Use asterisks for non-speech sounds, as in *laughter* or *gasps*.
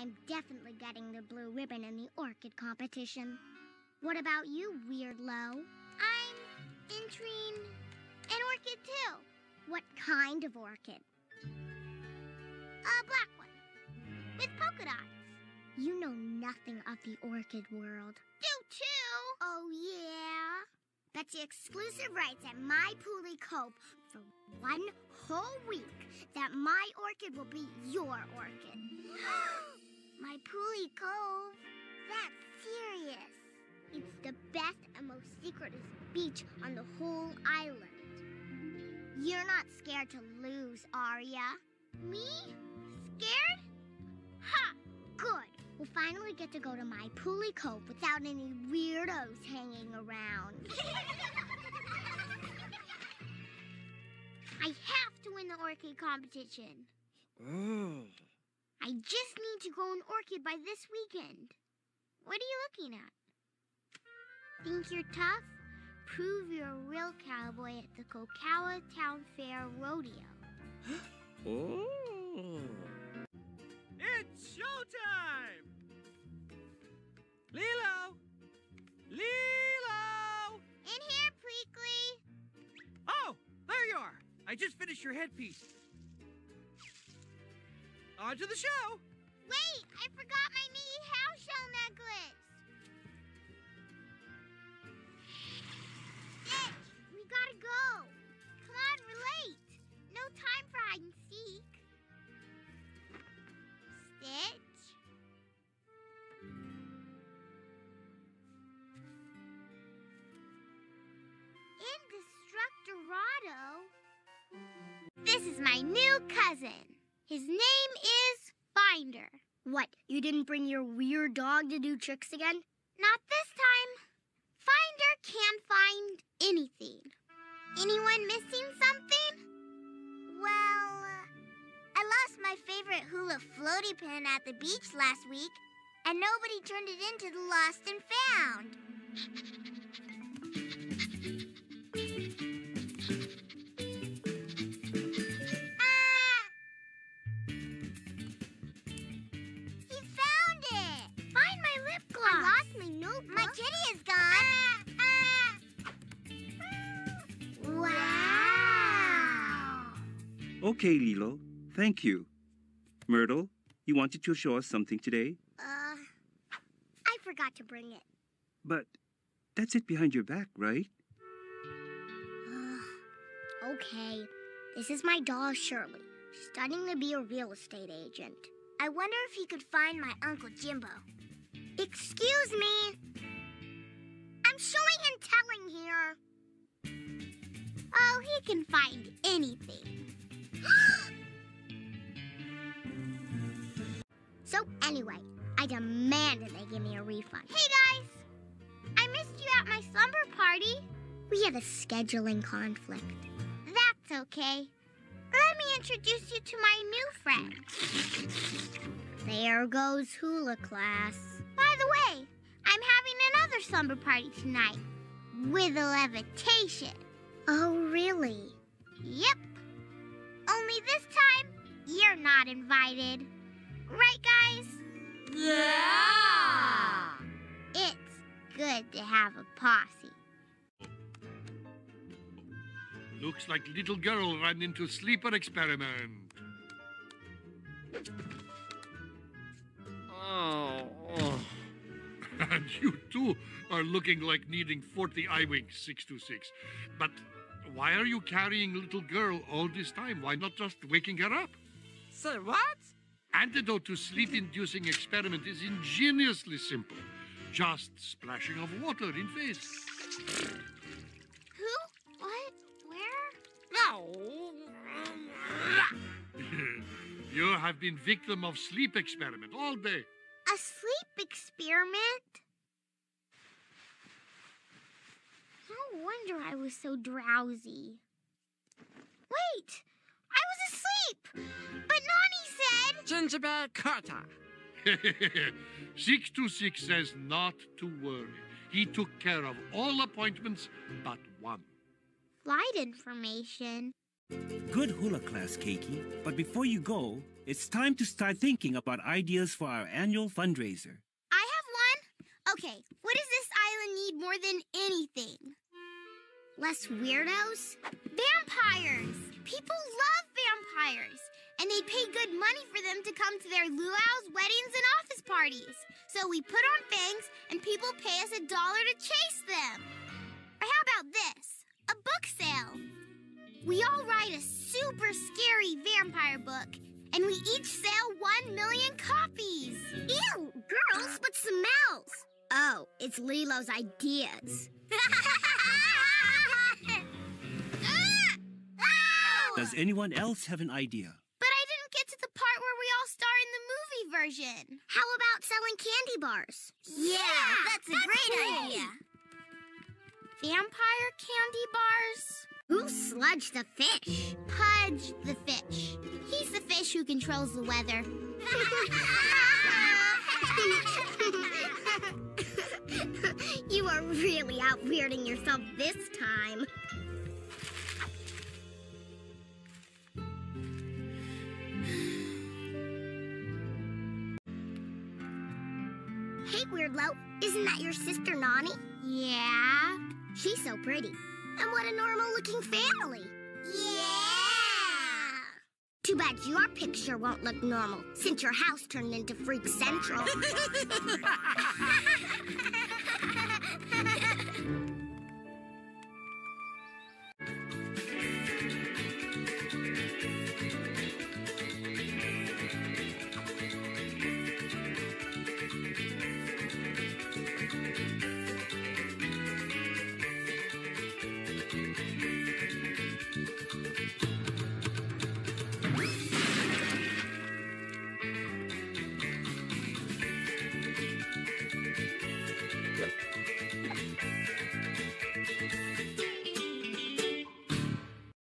I'm definitely getting the blue ribbon in the orchid competition. What about you, Weird Lo? I'm entering an orchid too. What kind of orchid? A black one. With polka dots. You know nothing of the orchid world. Do too. Oh, yeah? That's you exclusive rights at My Pooley Cove for one whole week that my orchid will be your orchid. *gasps* *gasps* My Pooley Cove. That's serious. It's the best and most secretest beach on the whole island. You're not scared to lose, are ya? Me? Scared? Ha! Good. We'll finally get to go to my Pooley Cove without any weirdos hanging around. *laughs* I have to win the orchid competition. Oh. I just need to grow an orchid by this weekend. What are you looking at? Think you're tough? Prove you're a real cowboy at the Kokaua Town Fair Rodeo. *gasps* Oh. It's showtime! Lilo! Lilo! In here, Pleakley. Oh, there you are. I just finished your headpiece. On to the show. Wait, I forgot my Mickey House shell necklace. Stitch, we gotta go. Come on, we're late. No time for hide and seek. Stitch. Indestructorado. This is my new cousin. His name is Finder. What, you didn't bring your weird dog to do tricks again? Not this time. Finder can't find anything. Anyone missing something? Well, uh, I lost my favorite hula floaty pin at the beach last week, and nobody turned it into the lost and found. *laughs* Okay, Lilo. Thank you. Mertle, you wanted to show us something today? Uh, I forgot to bring it. But that's it behind your back, right? Ugh. *sighs* okay, this is my doll Shirley. Studying to be a real estate agent. I wonder if he could find my Uncle Jimbo. Excuse me. I'm showing and telling here. Oh, he can find anything. *gasps* So anyway, I demanded they give me a refund. Hey guys! I missed you at my slumber party. We had a scheduling conflict. That's okay. Let me introduce you to my new friend. There goes hula class. By the way, I'm having another slumber party tonight with a levitation. Oh, really? Yep. Only this time, you're not invited. Right, guys? Yeah! It's good to have a posse. Looks like little girl ran into sleeper experiment. Oh, oh. *laughs* And you too are looking like needing 40 eye winks 626. But why are you carrying little girl all this time? Why not just waking her up? Sir, what? Antidote to sleep inducing experiment is ingeniously simple. Just splashing of water in face. Who? What? Where? No. *laughs* you have been victim of sleep experiment all day. A sleep experiment? No wonder I was so drowsy. Wait! I was asleep! But Nani said. Gingerbread Carter. *laughs* 626 says not to worry. He took care of all appointments but one. Flight information. Good hula class, Keiki. But before you go, it's time to start thinking about ideas for our annual fundraiser. I have one. Okay, what does this island need more than anything? Less weirdos? Vampires! People love vampires! And they'd pay good money for them to come to their luau's, weddings, and office parties. So we put on fangs, and people pay us a dollar to chase them. Or how about this? A book sale. We all write a super scary vampire book, and we each sell one million copies. Ew, girls, what smells? Oh, it's Lilo's ideas. *laughs* Does anyone else have an idea? But I didn't get to the part where we all star in the movie version. How about selling candy bars? Yeah, that's a great idea. Vampire candy bars? Who Sludge the fish? Pudge the fish. He's the fish who controls the weather. *laughs* *laughs* you are really out weirding yourself this time. Hey, Weirdlo, isn't that your sister Nani? Yeah? She's so pretty. And what a normal looking family. Yeah! Too bad your picture won't look normal since your house turned into Freak Central. *laughs* *laughs*